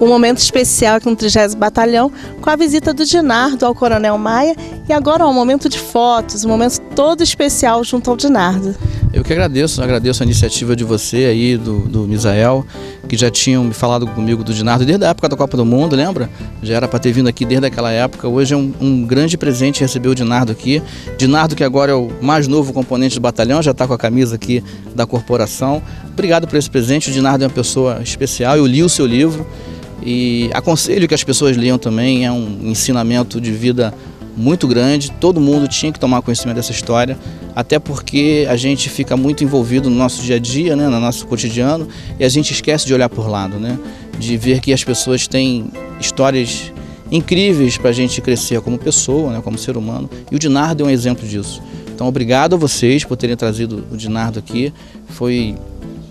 um momento especial aqui no 30 Batalhão com a visita do Dinardo ao Coronel Maia e agora ó, um momento de fotos, um momento todo especial junto ao Dinardo. Eu que agradeço, agradeço a iniciativa de você aí, do, do Misael, que já tinham me falado comigo do Dinardo desde a época da Copa do Mundo, lembra? Já era para ter vindo aqui desde aquela época. Hoje é um, um, grande presente receber o Dinardo aqui. Dinardo, que agora é o mais novo componente do batalhão, já está com a camisa aqui da corporação. Obrigado por esse presente. O Dinardo é uma pessoa especial. Eu li o seu livro e aconselho que as pessoas leiam também. É um ensinamento de vida muito grande, todo mundo tinha que tomar conhecimento dessa história, até porque a gente fica muito envolvido no nosso dia a dia, né, no nosso cotidiano, e a gente esquece de olhar por lado, né, de ver que as pessoas têm histórias incríveis para a gente crescer como pessoa, né, como ser humano, e o Dinardo é um exemplo disso. Então, obrigado a vocês por terem trazido o Dinardo aqui, foi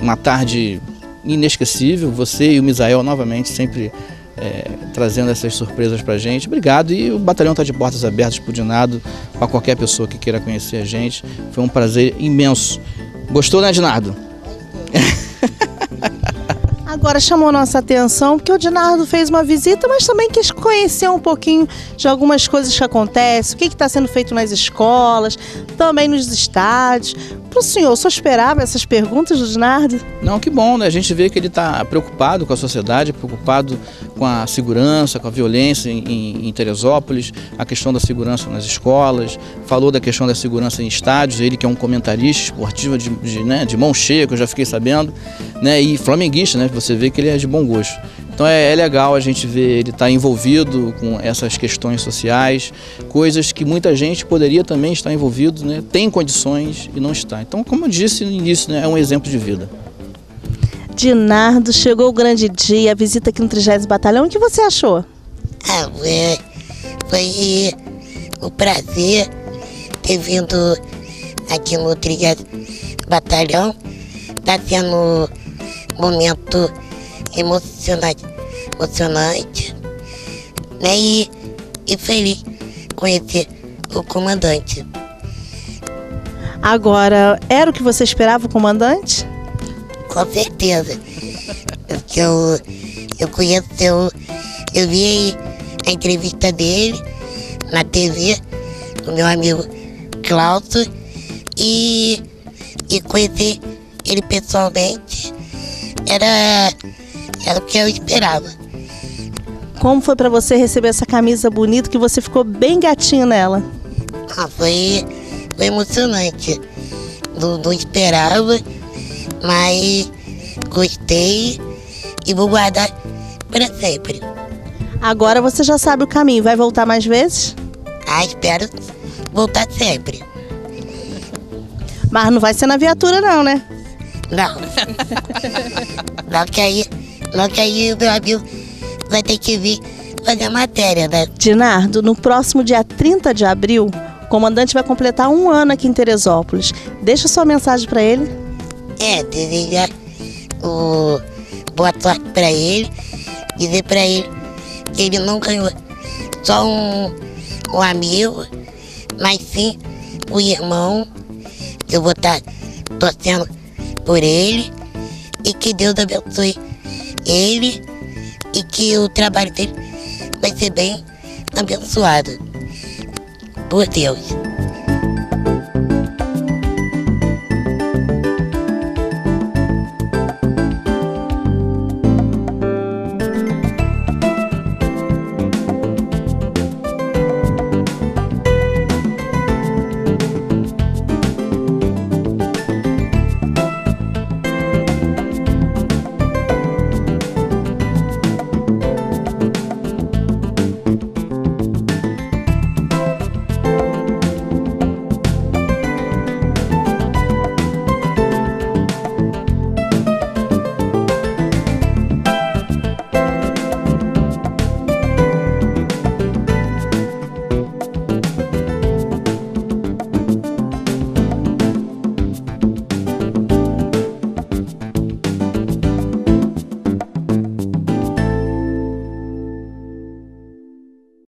uma tarde inesquecível, você e o Misael novamente sempre é, trazendo essas surpresas para gente. Obrigado e o batalhão está de portas abertas para o Dinado, para qualquer pessoa que queira conhecer a gente. Foi um prazer imenso. Gostou, né, Dinado? Agora chamou nossa atenção porque o Dinardo fez uma visita, mas também quis conhecer um pouquinho de algumas coisas que acontecem, o que está sendo feito nas escolas, também nos estádios. Para o senhor, só esperava essas perguntas do Dinardo? Não, que bom, né? A gente vê que ele está preocupado com a sociedade, preocupado com a segurança, com a violência em, em, Teresópolis, a questão da segurança nas escolas, falou da questão da segurança em estádios, ele que é um comentarista esportivo de, de, né, de mão cheia, que eu já fiquei sabendo, né? E flamenguista, né? Você vê que ele é de bom gosto. Então é, é legal a gente ver ele estar tá envolvido com essas questões sociais, coisas que muita gente poderia também estar envolvido, né? tem condições e não está. Então, como eu disse no início, né? é um exemplo de vida. Dinardo, chegou o grande dia, a visita aqui no 30 Batalhão. O que você achou? Ah, foi, foi um prazer ter vindo aqui no 30 Batalhão. Está sendo um momento emocionante, emocionante né? E, e feliz conhecer o comandante. Agora, era o que você esperava o comandante? Com certeza. Porque eu, eu conheço, eu, eu vi a entrevista dele na TV, com meu amigo Cláudio, e, e conhecer ele pessoalmente era era o que eu esperava. Como foi para você receber essa camisa bonita que você ficou bem gatinho nela? Ah, foi, foi emocionante. Não, não esperava, mas gostei e vou guardar para sempre. Agora você já sabe o caminho, vai voltar mais vezes? Ah, espero voltar sempre. Mas não vai ser na viatura não, né? Não. não, que aí Logo que aí o meu amigo vai ter que vir fazer a matéria, né? Dinardo, no próximo dia 30 de abril, o comandante vai completar um ano aqui em Teresópolis. Deixa sua mensagem para ele. É, desejar o boa sorte para ele, dizer para ele que ele não ganhou só um, um amigo, mas sim o irmão, que eu vou estar tá torcendo por ele e que Deus abençoe ele e que o trabalho dele vai ser bem abençoado por Deus.